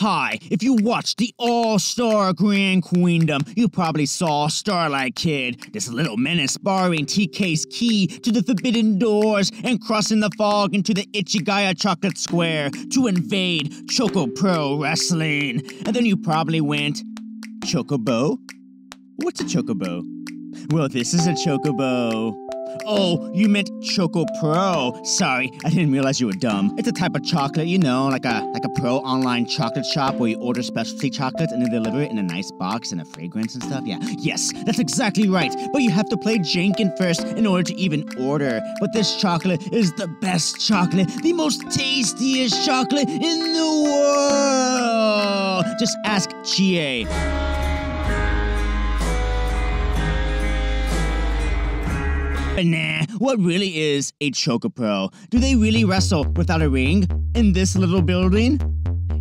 Hi, if you watched the All Star Grand Queendom, you probably saw Starlight Kid, this little menace borrowing TK's key to the Forbidden Doors and crossing the fog into the Ichigaya Chocolate Square to invade Choco Pro Wrestling. And then you probably went, Chocobo? What's a Chocobo? Well, this is a Chocobo. Oh, you meant Choco Pro. Sorry, I didn't realize you were dumb. It's a type of chocolate, you know, like a like a pro online chocolate shop where you order specialty chocolates and they deliver it in a nice box and a fragrance and stuff. Yeah, yes, that's exactly right. But you have to play Janken first in order to even order. But this chocolate is the best chocolate, the most tastiest chocolate in the world. Just ask Chie. But nah, what really is a Chocopro? Do they really wrestle without a ring in this little building?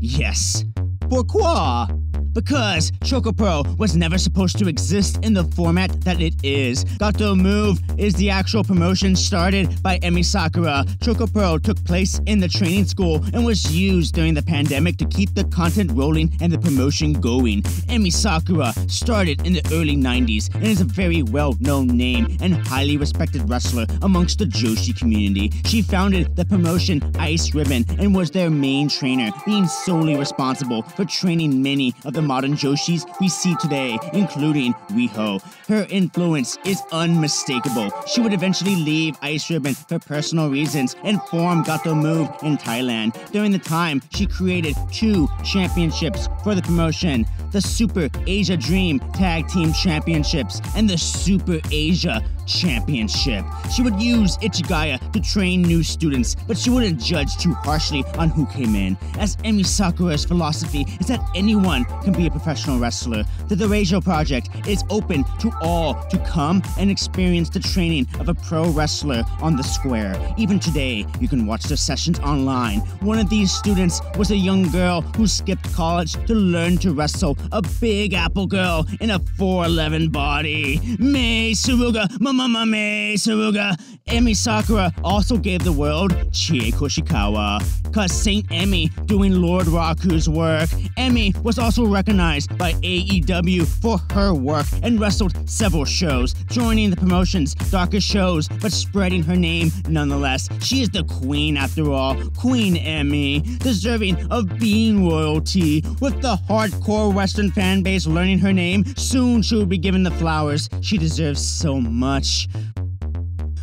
Yes. Pourquoi? Because Chocopro was never supposed to exist in the format that it is. Gatoh Move is the actual promotion started by Emi Sakura. Chocopro took place in the training school and was used during the pandemic to keep the content rolling and the promotion going. Emi Sakura started in the early 90s and is a very well known name and highly respected wrestler amongst the Joshi community. She founded the promotion Ice Ribbon and was their main trainer, being solely responsible for training many of the modern Joshis we see today, including Riho. Her influence is unmistakable. She would eventually leave Ice Ribbon for personal reasons and form Gatoh Move in Thailand. During the time, she created two championships for the promotion the Super Asia Dream Tag Team Championships and the Super Asia Championship. She would use Ichigaya to train new students, but she wouldn't judge too harshly on who came in, as Emi Sakura's philosophy is that anyone can be a professional wrestler. The Dorajo Project is open to all to come and experience the training of a pro wrestler on the square. Even today, you can watch their sessions online. One of these students was a young girl who skipped college to learn to wrestle, a big apple girl in a 4'11 body. Mei Suruga, Mama Mei Suruga. Emi Sakura also gave the world Chie Koishikawa. Cause Saint Emi doing Lord Raku's work. Emi was also recognized by AEW for her work and wrestled several shows, joining the promotion's darkest shows, but spreading her name nonetheless. She is the queen after all, Queen Emi, deserving of being royalty. With the hardcore Western fan base learning her name, soon she will be given the flowers she deserves so much.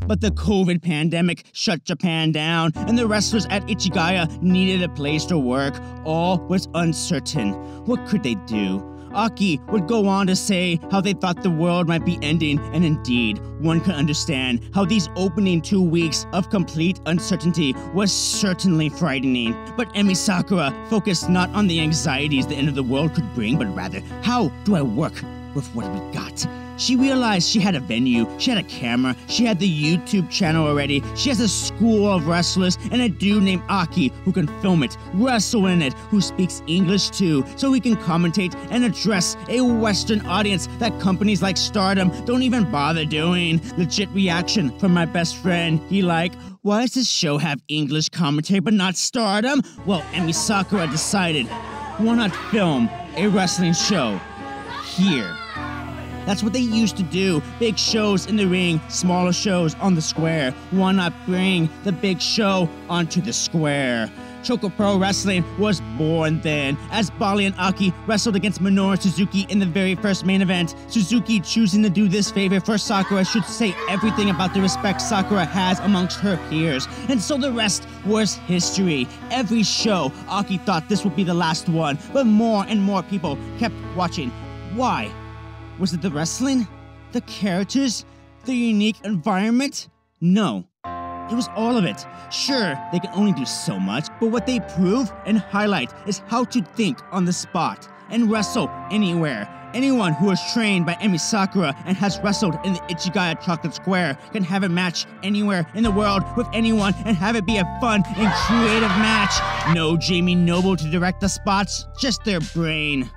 But the COVID pandemic shut Japan down, and the wrestlers at Ichigaya needed a place to work. All was uncertain. What could they do? Akki would go on to say how they thought the world might be ending, and indeed, one could understand how these opening two weeks of complete uncertainty was certainly frightening. But Emi Sakura focused not on the anxieties the end of the world could bring, but rather, how do I work with what we got? She realized she had a venue, she had a camera, she had the YouTube channel already, she has a school of wrestlers, and a dude named Akki who can film it, wrestle in it, who speaks English too, so he can commentate and address a Western audience that companies like Stardom don't even bother doing. Legit reaction from my best friend. He like, why does this show have English commentary but not Stardom? Well, Emi Sakura decided, why not film a wrestling show here? That's what they used to do. Big shows in the ring, smaller shows on the square. Why not bring the big show onto the square? Choco Pro Wrestling was born then, as Baliyan Akki wrestled against Minoru Suzuki in the very first main event. Suzuki choosing to do this favor for Sakura should say everything about the respect Sakura has amongst her peers. And so the rest was history. Every show, Akki thought this would be the last one, but more and more people kept watching. Why? Was it the wrestling? The characters? The unique environment? No. It was all of it. Sure, they can only do so much, but what they prove and highlight is how to think on the spot and wrestle anywhere. Anyone who was trained by Emi Sakura and has wrestled in the Ichigaya Chocolate Square can have a match anywhere in the world with anyone and have it be a fun and creative match. No Jamie Noble to direct the spots, just their brain.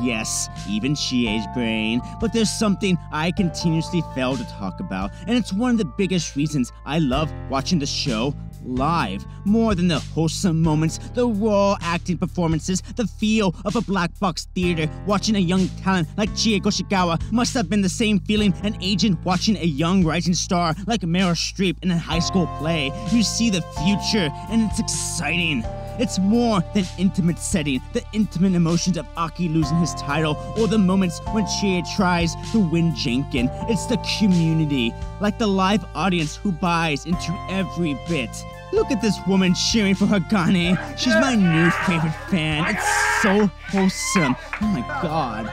Yes, even Chie's brain. But there's something I continuously fail to talk about, and it's one of the biggest reasons I love watching the show live. More than the wholesome moments, the raw acting performances, the feel of a black box theater. Watching a young talent like Chie Koishikawa must have been the same feeling an agent watching a young rising star like Meryl Streep in a high school play. You see the future, and it's exciting. It's more than intimate setting, the intimate emotions of Akki losing his title, or the moments when Chie tries to win Janken. It's the community, like the live audience who buys into every bit. Look at this woman cheering for her Gane. She's my new favorite fan. It's so wholesome. Oh my god.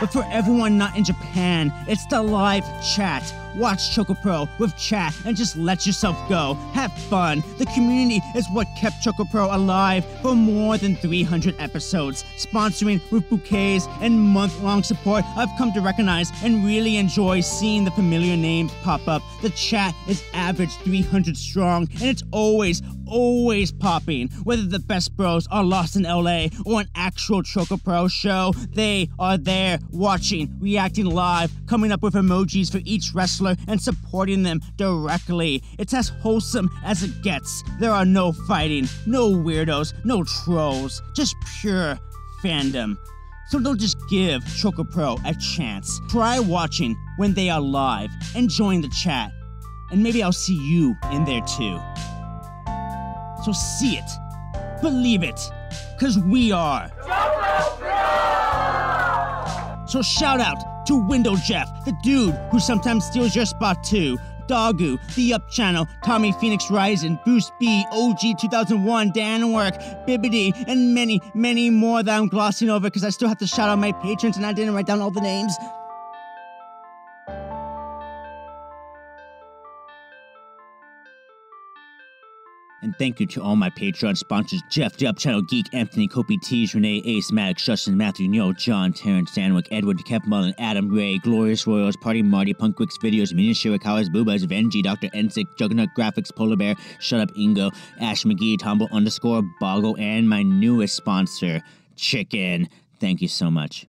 But for everyone not in Japan, it's the live chat. Watch ChocoPro with chat and just let yourself go. Have fun. The community is what kept ChocoPro alive for more than 300 episodes. Sponsoring with bouquets and month long support, I've come to recognize and really enjoy seeing the familiar names pop up. The chat is average 300 strong, and it's always, always popping. Whether the best bros are lost in LA or an actual ChocoPro show, they are there watching, reacting live, coming up with emojis for each wrestler and supporting them directly. It's as wholesome as it gets. There are no fighting, no weirdos, no trolls, just pure fandom. So don't just give ChocoPro a chance. Try watching when they are live and join the chat. And maybe I'll see you in there too. So see it, believe it, because we are. So shout out to Window Jeff, the dude who sometimes steals your spot too. Dogu, The Up Channel, Tommy Phoenix Rising, Boost B, OG 2001, Dan Work, Bibbidi, and many, many more that I'm glossing over because I still have to shout out my patrons and I didn't write down all the names. And thank you to all my Patreon sponsors Jeff, Up Channel Geek, Anthony, Kopi Tees, Renee, Ace, Maddox, Justin, Matthew, Neil, John, Terrence, Stanwick, Edward, Kev Mullen, Adam, Ray, Glorious Royals, Party Marty, Punkwix Videos, Mina Shirakawa's Boobas, Venji, Dr. Ensick, Juggernaut Graphics, Polar Bear, Shut Up Ingo, Ash McGee, Tombo underscore Boggle, and my newest sponsor, Chicken. Thank you so much.